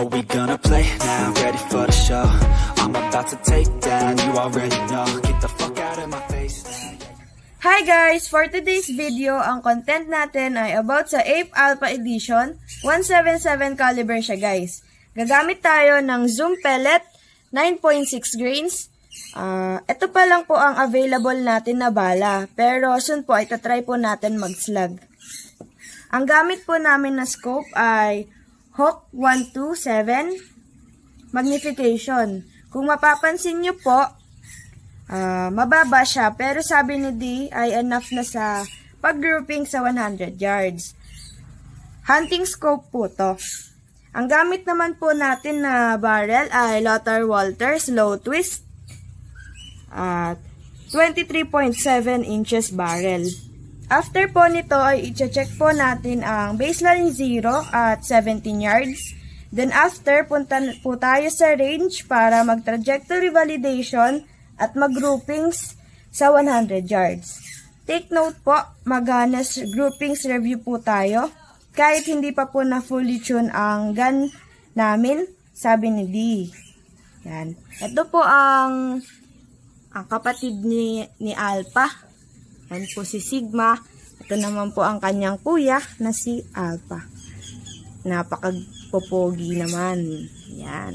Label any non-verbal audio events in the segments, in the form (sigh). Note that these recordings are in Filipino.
Are we gonna play now? Ready for the show? I'm about to take down, you already know. Get the fuck out of my face. Hi guys! For today's video, ang content natin ay about sa Ape Alpha Edition. 177 caliber siya guys. Gagamit tayo ng Zoom Pellet 9.6 grains. Ah, ito pa lang po ang available natin na bala. Pero soon po ay tatry po natin mag-slug. Ang gamit po namin na scope ay Hawk 127 Magnification. Kung mapapansin nyo po, Ah, mababa siya, pero sabi ni D ay enough na sa pag-grouping sa 100 yards. Hunting scope po to. Ang gamit naman po natin na barrel ay Lothar Walters Low Twist at 23.7 inches barrel. After po nito ay i-check po natin ang baseline 0 at 17 yards. Then after, punta po tayo sa range para mag-trajectory validation at mag-groupings sa 100 yards. Take note po, mag-honest groupings review po tayo. Kahit hindi pa po na fully tune ang gun namin, sabi ni D. Yan. Ito po ang ang kapatid ni, ni Alpha. Yan po si Sigma. Ito naman po ang kanyang kuya na si Alpha. Napakapopogi naman. Yan.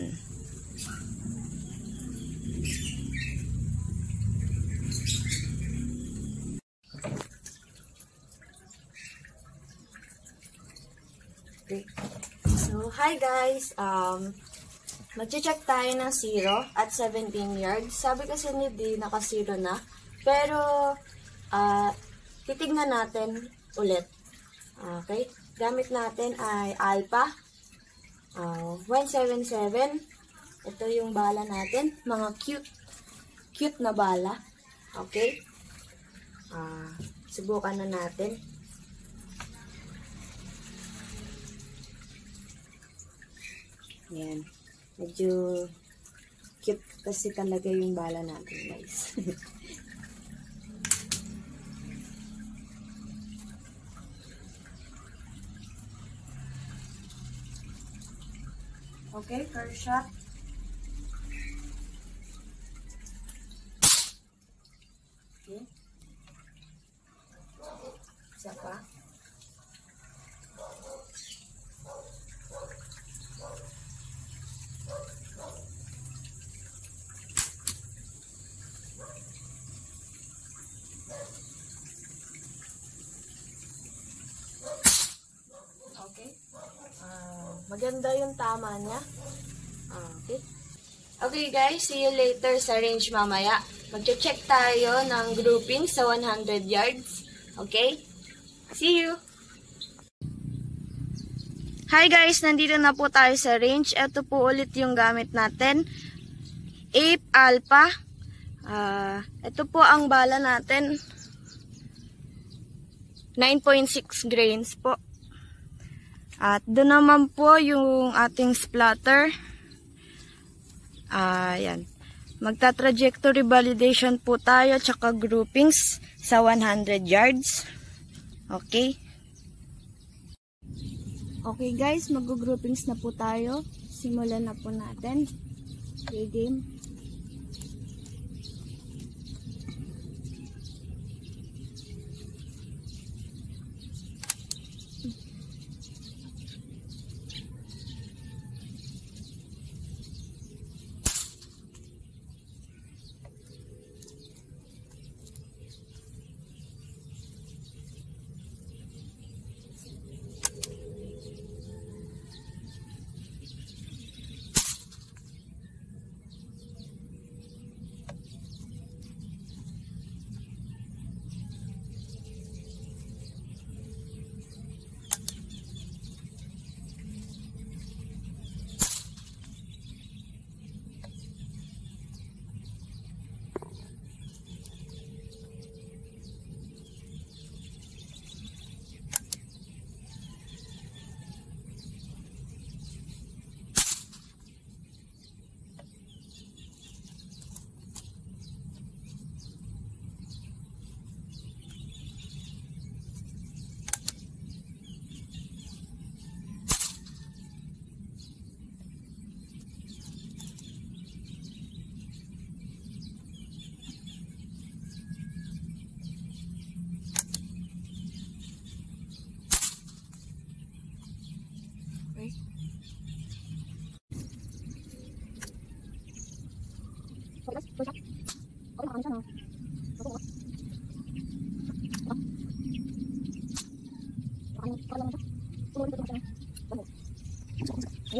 So, hi guys. Um, Mag-check tayo ng 0 at 17 yards. Sabi kasi ni D, naka-0 na. Pero, ah, titignan natin ulit. Okay? Gamit natin ay Alpha. ah, 177. Ito yung bala natin. Mga cute. Cute na bala. Okay? Ah, subukan na natin. Yan. Medyo cute kasi talaga yung bala natin, guys. (laughs) okay, first shot. Okay. Isa pa. Okay. Ah, maganda yung tama niya. Ah, okay. Okay guys, see you later sa range mamaya. Magche-check tayo ng grouping sa 100 yards. Okay? See you! Hi guys, nandito na po tayo sa range. Ito po ulit yung gamit natin. Ape Alpha. Ah, ito po ang bala natin. 9.6 grains po. At doon naman po yung ating splatter. Ayan. Magta-trajectory validation po tayo tsaka groupings sa 100 yards. Okay. Okay guys, mag-groupings na po tayo. Simulan na po natin. Okay, game.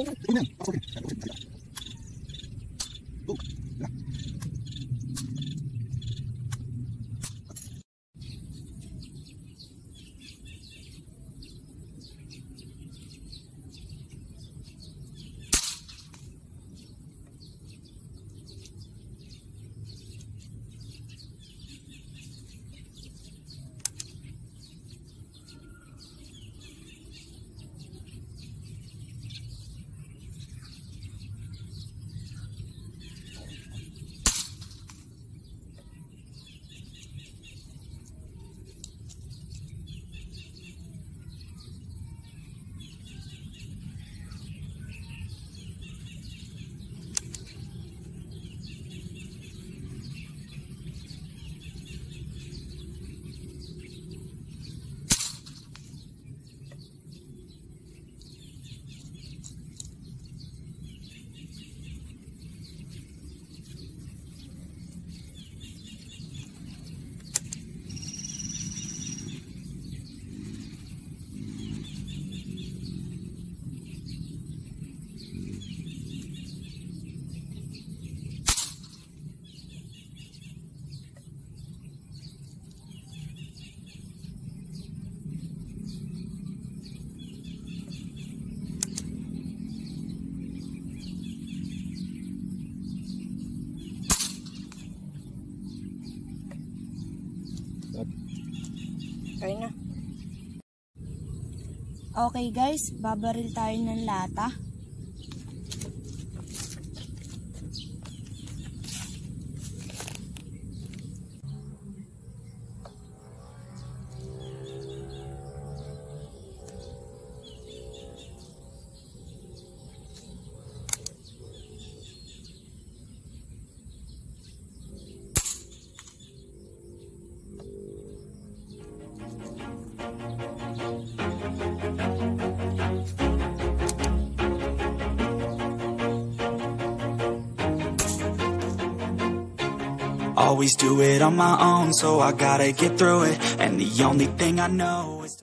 姑娘把锁给你 Okay guys, babaril tayo ng lata. Always do it on my own, so I gotta get through it. And the only thing I know is.